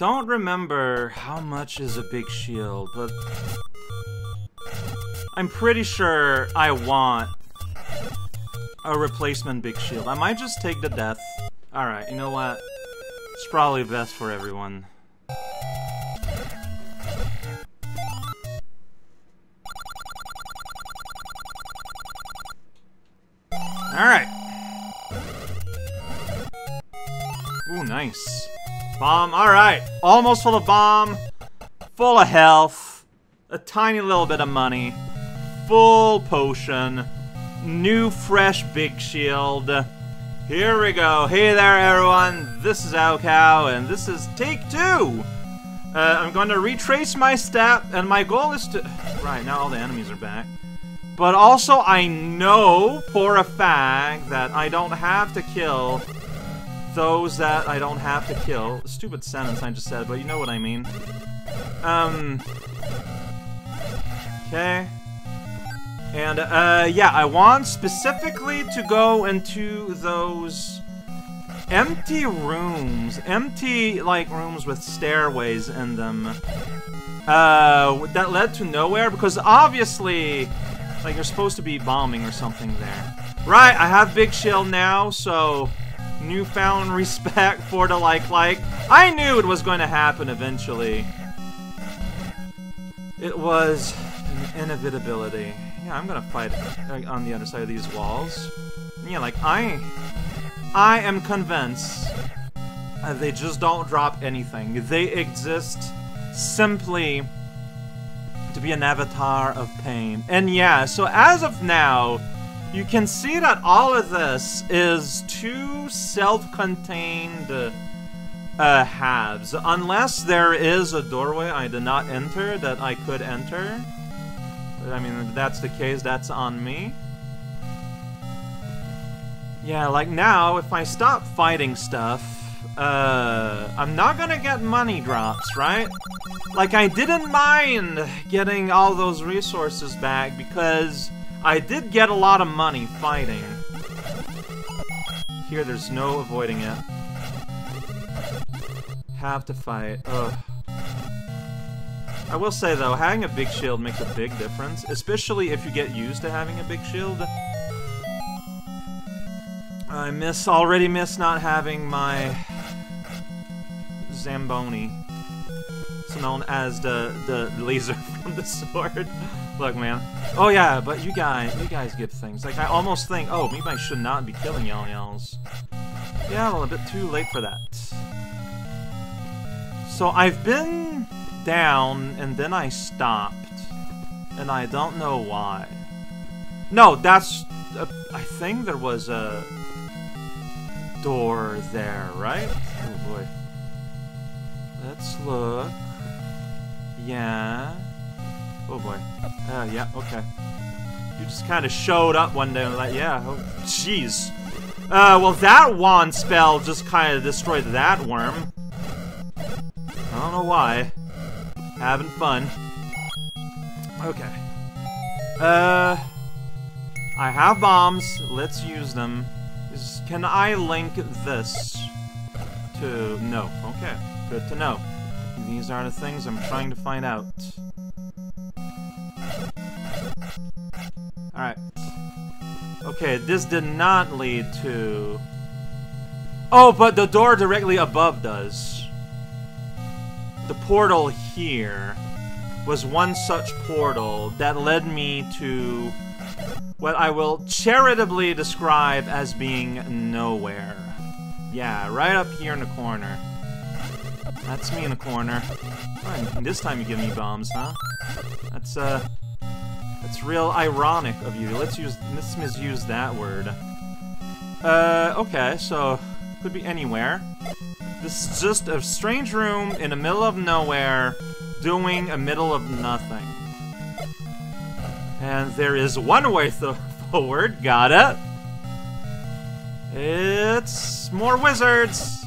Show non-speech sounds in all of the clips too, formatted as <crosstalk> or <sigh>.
don't remember how much is a big shield, but I'm pretty sure I want a replacement big shield. I might just take the death. Alright, you know what? It's probably best for everyone. Alright. Ooh, nice. Bomb, alright. Almost full of bomb. Full of health. A tiny little bit of money. Full potion. New fresh big shield. Here we go. Hey there, everyone. This is raocow, and this is take two. Uh, I'm going to retrace my step, and my goal is to... Right, now all the enemies are back. But also, I know for a fact that I don't have to kill those that I don't have to kill. Stupid sentence I just said, but you know what I mean. Um... Okay. And, uh, yeah, I want specifically to go into those empty rooms. Empty, like, rooms with stairways in them. Uh, that led to nowhere, because obviously like you're supposed to be bombing or something there. Right, I have Big Shield now, so newfound <laughs> respect for the like-like. I knew it was going to happen eventually. It was an inevitability. Yeah, I'm gonna fight on the other side of these walls. Yeah, like, I... I am convinced they just don't drop anything. They exist simply to be an avatar of pain. And yeah, so as of now, you can see that all of this is two self-contained uh, halves. Unless there is a doorway I did not enter that I could enter. I mean, if that's the case, that's on me. Yeah, like now, if I stop fighting stuff, uh, I'm not gonna get money drops, right? Like, I didn't mind getting all those resources back because I did get a lot of money fighting. Here, there's no avoiding it. Have to fight. Ugh. I will say, though, having a big shield makes a big difference, especially if you get used to having a big shield. I miss, already miss not having my Zamboni. It's known as the, the laser <laughs> from the sword. Look, man. Oh yeah, but you guys, you guys give things. Like, I almost think, oh, maybe I should not be killing y'all y'alls. Yeah, well, a bit too late for that. So I've been down, and then I stopped. And I don't know why. No, that's... Uh, I think there was a door there, right? Oh boy. Let's look. Yeah. Oh boy. Uh, yeah, okay. You just kind of showed up one day and like, yeah, oh, jeez. Uh, well that wand spell just kind of destroyed that worm. I don't know why. Having fun. Okay. Uh, I have bombs. Let's use them. Can I link this to... No. Okay. Good to know. These are the things I'm trying to find out. Alright. Okay, this did not lead to... Oh, but the door directly above does. The portal here was one such portal that led me to what I will charitably describe as being nowhere. Yeah, right up here in the corner. That's me in the corner. And this time you give me bombs, huh? That's, uh... That's real ironic of you. Let's use... Let's misuse that word. Uh, okay, so... Could be anywhere. This is just a strange room in the middle of nowhere, doing a middle of nothing. And there is one way <laughs> forward. Got it. It's more wizards.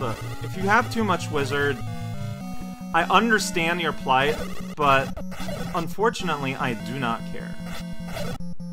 Look, if you have too much wizard, I understand your plight, but unfortunately, I do not care.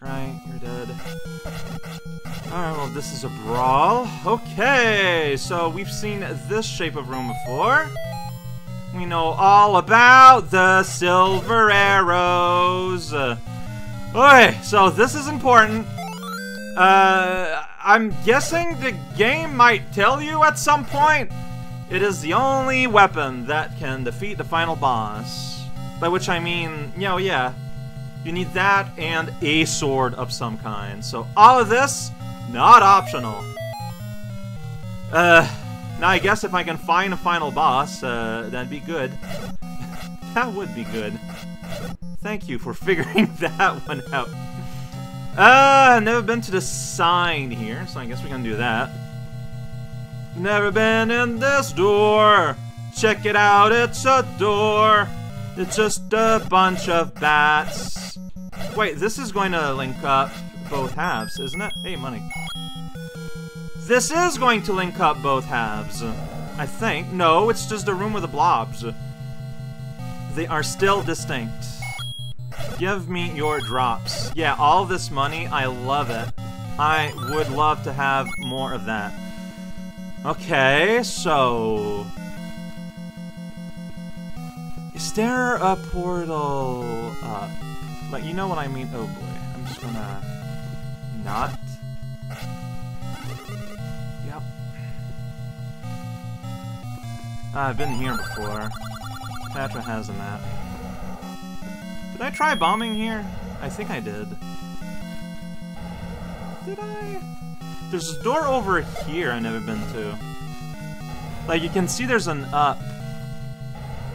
Right, you're dead. Alright, well, this is a brawl. Okay, so we've seen this shape of room before. We know all about the silver arrows. Okay, so this is important. Uh, I'm guessing the game might tell you at some point. It is the only weapon that can defeat the final boss. By which I mean, you know, yeah, you need that and a sword of some kind. So all of this, not optional. Uh, now I guess if I can find a final boss, uh, that'd be good. <laughs> that would be good. Thank you for <laughs> figuring that one out. Uh, never been to the sign here, so I guess we can do that. Never been in this door. Check it out, it's a door. It's just a bunch of bats. Wait, this is going to link up both halves, isn't it? Hey, money. This is going to link up both halves. I think. No, it's just a room with the blobs. They are still distinct. Give me your drops. Yeah, all this money, I love it. I would love to have more of that. Okay, so... Is there a portal up? Like, you know what I mean? Oh boy, I'm just gonna... Not? Yep. Ah, I've been here before. Patra has a map. Did I try bombing here? I think I did. Did I? There's a door over here I've never been to. Like, you can see there's an up.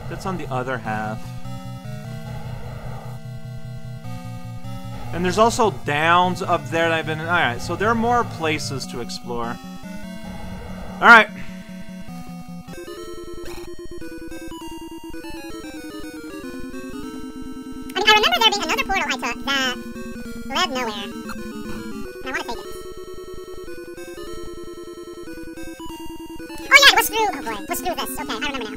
That's on the other half. And there's also downs up there that I've been in. Alright, so there are more places to explore. Alright. I I remember there being another portal I took that led nowhere. I want to take it. Through, oh boy, was through this. Okay, I remember now.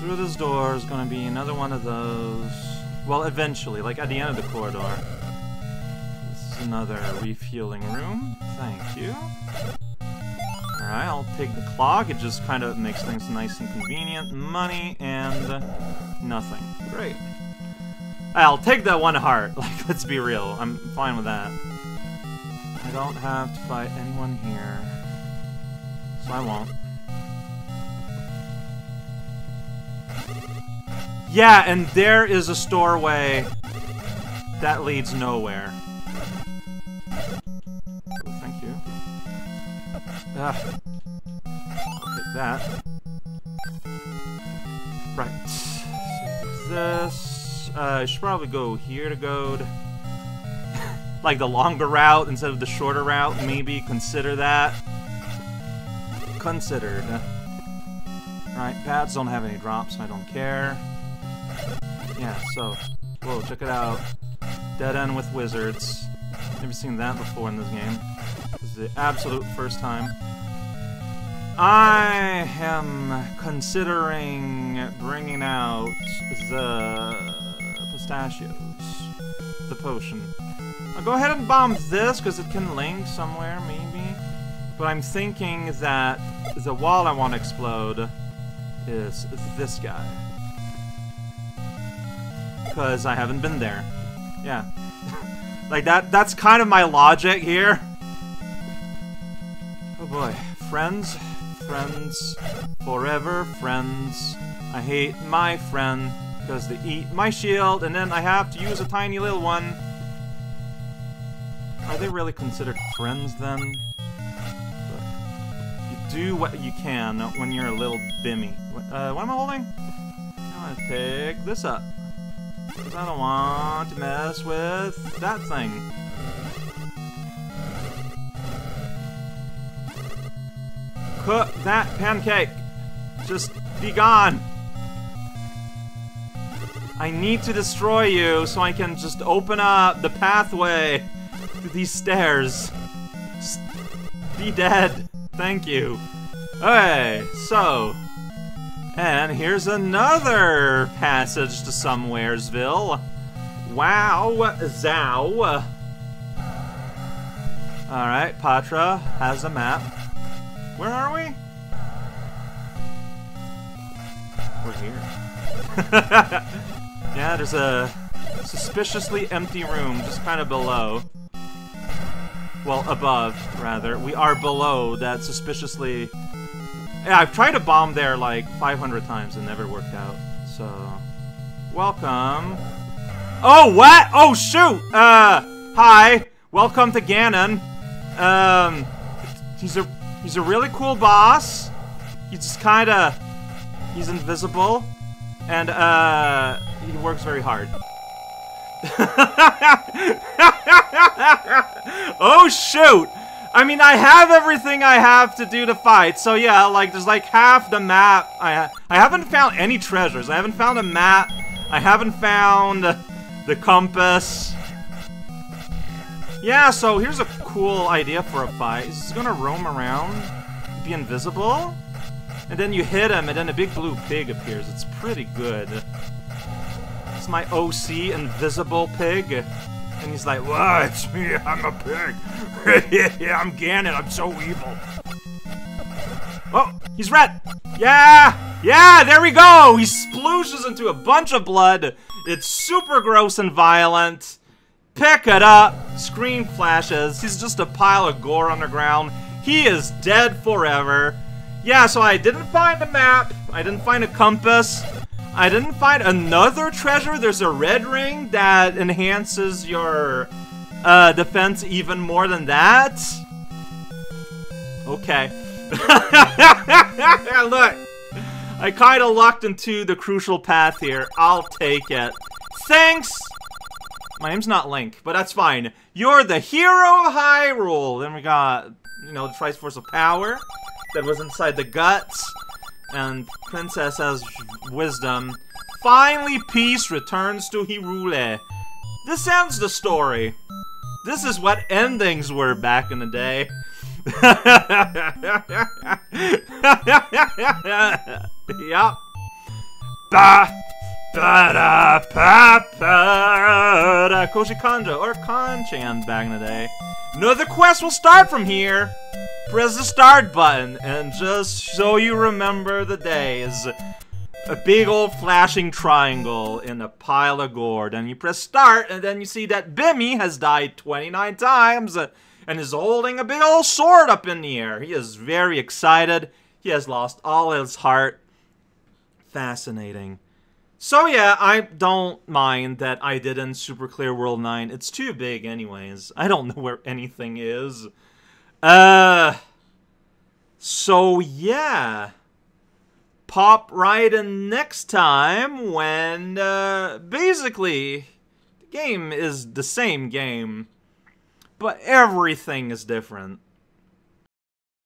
Through this door is gonna be another one of those. Well, eventually, like at the end of the corridor. Another refueling room. Thank you. Alright, I'll take the clock. It just kind of makes things nice and convenient. Money and nothing. Great. I'll take that one heart. <laughs> Like, let's be real. I'm fine with that. I don't have to fight anyone here. So I won't. Yeah, and there is a storeway that leads nowhere. I'll take that. Right. So this. Uh, I should probably go here to Goad. <laughs> like the longer route instead of the shorter route, maybe consider that. Considered. Right, pads don't have any drops, I don't care. Yeah, so, whoa, check it out. Dead end with wizards. Never seen that before in this game. This is the absolute first time. I am considering bringing out the pistachios. The potion. I'll go ahead and bomb this, because it can link somewhere, maybe. But I'm thinking that the wall I want to explode is this guy because I haven't been there. Yeah. <laughs> like, that. that's kind of my logic here. Oh boy. Friends. Friends. Forever friends. I hate my friend because they eat my shield and then I have to use a tiny little one. Are they really considered friends then? But you do what you can when you're a little bimmy. Uh, what am I holding? I'm gonna pick this up. Because I don't want to mess with that thing. Cook that pancake! Just be gone! I need to destroy you so I can just open up the pathway to these stairs. Just be dead. Thank you. Okay, so. And here's another passage to Somewheresville. Wow, zow. Alright, Patra has a map. Where are we? We're here. <laughs> yeah, there's a suspiciously empty room just kind of below. Well, above, rather. We are below that suspiciously... Yeah, I've tried to bomb there like 500 times and never worked out. So, welcome. Oh, what? Oh, shoot! Uh, hi. Welcome to Ganon. Um, he's a he's a really cool boss. He just kind of he's invisible, and uh, he works very hard. <laughs> oh shoot! I mean, I have everything I have to do to fight, so yeah, like, there's like half the map. I, ha I haven't found any treasures. I haven't found a map. I haven't found the compass. Yeah, so here's a cool idea for a fight. He's gonna roam around, be invisible, and then you hit him, and then a big blue pig appears. It's pretty good. It's my OC, Invisible Pig. And he's like, Whoa, It's me, I'm a pig. <laughs> yeah, I'm Ganon, I'm so evil. Oh, he's red. Yeah, yeah, there we go. He splooshes into a bunch of blood. It's super gross and violent. Pick it up. Screen flashes. He's just a pile of gore on the ground. He is dead forever. Yeah, so I didn't find a map. I didn't find a compass. I didn't find another treasure. There's a red ring that enhances your uh, defense even more than that. Okay. <laughs> Look, I kind of lucked into the crucial path here. I'll take it. Thanks! My name's not Link, but that's fine. You're the hero of Hyrule! Then we got, you know, the Triforce of Power that was inside the guts and Princess has wisdom. Finally, peace returns to Hyrule. This ends the story. This is what endings were back in the day. <laughs> yep. Ba ba da Koji or Kanchan back in the day. Another quest will start from here press the start button, and just so you remember the days, a big old flashing triangle in a pile of gourd, and you press start, and then you see that Bimmy has died 29 times, and is holding a big old sword up in the air. He is very excited. He has lost all his heart. Fascinating. So yeah, I don't mind that I didn't Super Clear World 9. It's too big anyways. I don't <laughs> know where anything is. Uh, so yeah. Pop right in next time when, uh, basically, the game is the same game, but everything is different.